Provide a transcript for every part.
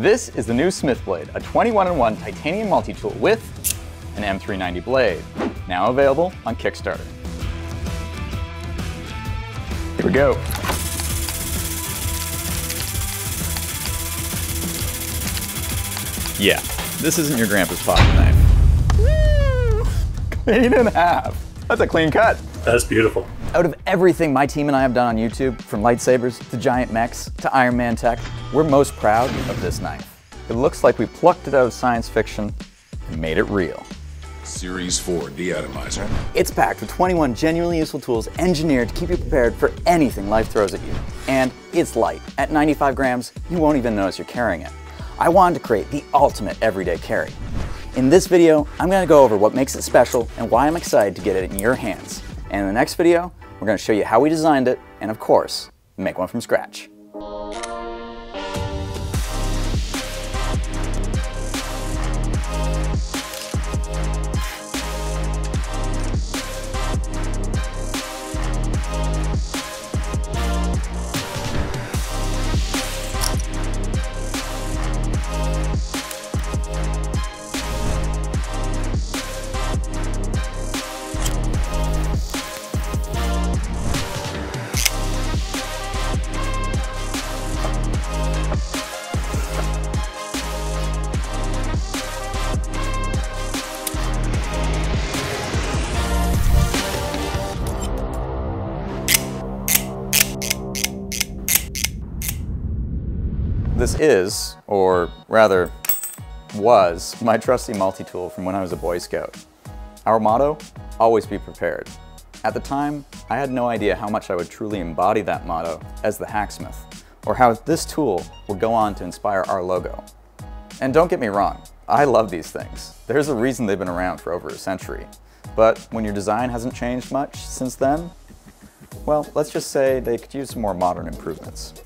This is the new Smith Blade, a 21-in-1 titanium multi-tool with an M390 blade, now available on Kickstarter. Here we go. Yeah, this isn't your grandpa's pocket knife. clean in half. That's a clean cut. That's beautiful. Out of everything my team and I have done on YouTube, from lightsabers to giant mechs to Iron Man tech, we're most proud of this knife. It looks like we plucked it out of science fiction and made it real. Series 4 Deatomizer. It's packed with 21 genuinely useful tools engineered to keep you prepared for anything life throws at you. And it's light. At 95 grams, you won't even notice you're carrying it. I wanted to create the ultimate everyday carry. In this video, I'm going to go over what makes it special and why I'm excited to get it in your hands. And in the next video, we're going to show you how we designed it and, of course, make one from scratch. This is, or rather was, my trusty multi-tool from when I was a Boy Scout. Our motto, always be prepared. At the time, I had no idea how much I would truly embody that motto as the hacksmith, or how this tool would go on to inspire our logo. And don't get me wrong, I love these things. There's a reason they've been around for over a century. But when your design hasn't changed much since then, well, let's just say they could use some more modern improvements.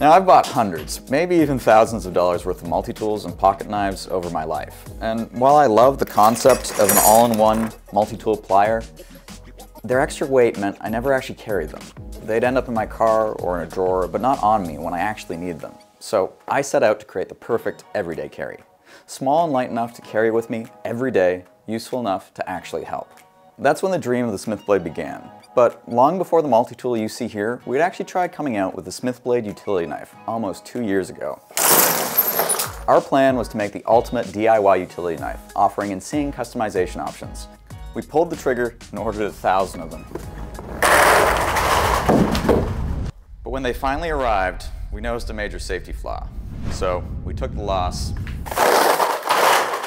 Now I've bought hundreds, maybe even thousands of dollars worth of multi-tools and pocket knives over my life. And while I love the concept of an all-in-one multi-tool plier, their extra weight meant I never actually carried them. They'd end up in my car or in a drawer, but not on me when I actually needed them. So I set out to create the perfect everyday carry. Small and light enough to carry with me every day, useful enough to actually help. That's when the dream of the Smith Blade began. But long before the multi-tool you see here, we'd actually tried coming out with the Smith Blade utility knife almost two years ago. Our plan was to make the ultimate DIY utility knife, offering insane customization options. We pulled the trigger and ordered a thousand of them. But when they finally arrived, we noticed a major safety flaw. So we took the loss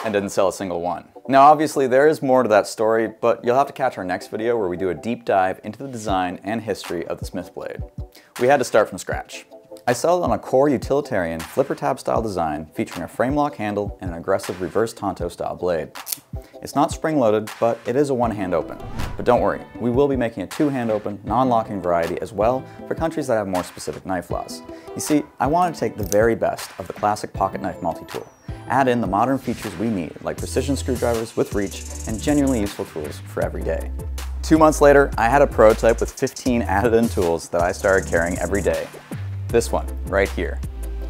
and didn't sell a single one. Now obviously there is more to that story, but you'll have to catch our next video where we do a deep dive into the design and history of the Smith Blade. We had to start from scratch. I settled on a core utilitarian flipper tab style design featuring a frame lock handle and an aggressive reverse Tonto style blade. It's not spring loaded, but it is a one hand open. But don't worry, we will be making a two hand open, non-locking variety as well for countries that have more specific knife laws. You see, I wanted to take the very best of the classic pocket knife multi-tool add in the modern features we need, like precision screwdrivers with reach and genuinely useful tools for every day. Two months later, I had a prototype with 15 added in tools that I started carrying every day. This one, right here.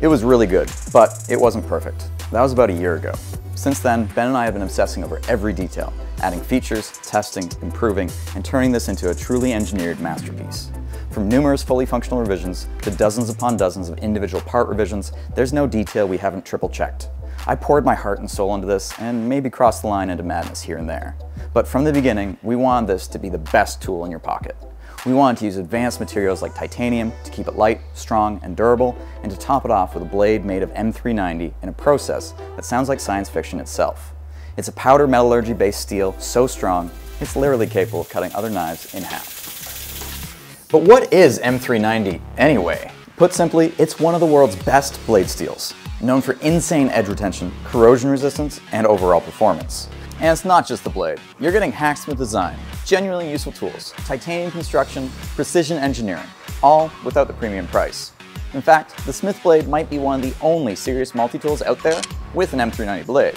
It was really good, but it wasn't perfect. That was about a year ago. Since then, Ben and I have been obsessing over every detail, adding features, testing, improving, and turning this into a truly engineered masterpiece. From numerous fully functional revisions to dozens upon dozens of individual part revisions, there's no detail we haven't triple checked. I poured my heart and soul into this and maybe crossed the line into madness here and there. But from the beginning, we wanted this to be the best tool in your pocket. We wanted to use advanced materials like titanium to keep it light, strong, and durable, and to top it off with a blade made of M390 in a process that sounds like science fiction itself. It's a powder metallurgy-based steel so strong, it's literally capable of cutting other knives in half. But what is M390 anyway? Put simply, it's one of the world's best blade steels known for insane edge retention, corrosion resistance, and overall performance. And it's not just the blade. You're getting hacksmith design, genuinely useful tools, titanium construction, precision engineering, all without the premium price. In fact, the Smith blade might be one of the only serious multi-tools out there with an M390 blade.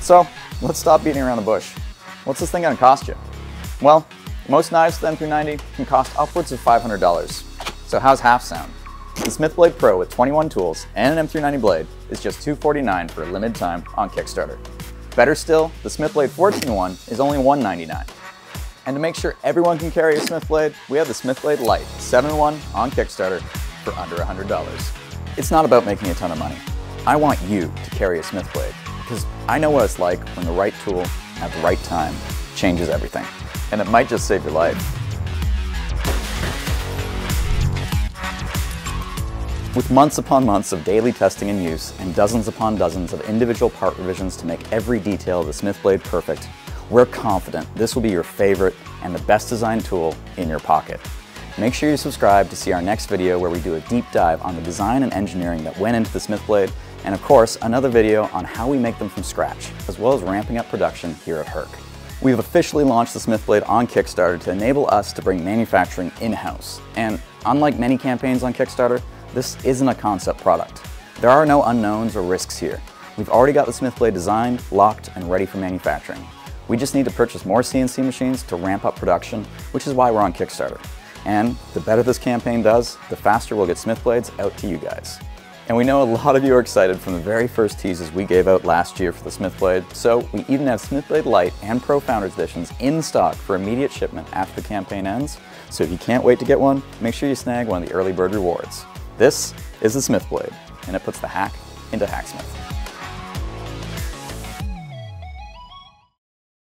So, let's stop beating around the bush. What's this thing gonna cost you? Well, most knives with M390 can cost upwards of $500. So how's half sound? The Smith Blade Pro with 21 tools and an M390 blade is just 249 for a limited time on Kickstarter. Better still, the Smithblade 14-1 is only 199. And to make sure everyone can carry a Smith Blade, we have the Smith Blade Lite 7-1 on Kickstarter for under $100. It's not about making a ton of money. I want you to carry a Smith Blade because I know what it's like when the right tool at the right time changes everything. And it might just save your life. With months upon months of daily testing and use, and dozens upon dozens of individual part revisions to make every detail of the Smithblade perfect, we're confident this will be your favorite and the best designed tool in your pocket. Make sure you subscribe to see our next video where we do a deep dive on the design and engineering that went into the Smithblade, and of course, another video on how we make them from scratch, as well as ramping up production here at Herc. We've officially launched the Smithblade on Kickstarter to enable us to bring manufacturing in-house. And unlike many campaigns on Kickstarter, this isn't a concept product. There are no unknowns or risks here. We've already got the Smithblade designed, locked, and ready for manufacturing. We just need to purchase more CNC machines to ramp up production, which is why we're on Kickstarter. And the better this campaign does, the faster we'll get Smithblades out to you guys. And we know a lot of you are excited from the very first teases we gave out last year for the Smithblade, so we even have Smithblade Lite and Pro Founders Editions in stock for immediate shipment after the campaign ends, so if you can't wait to get one, make sure you snag one of the early bird rewards. This is the Smith Blade, and it puts the hack into hacksmith.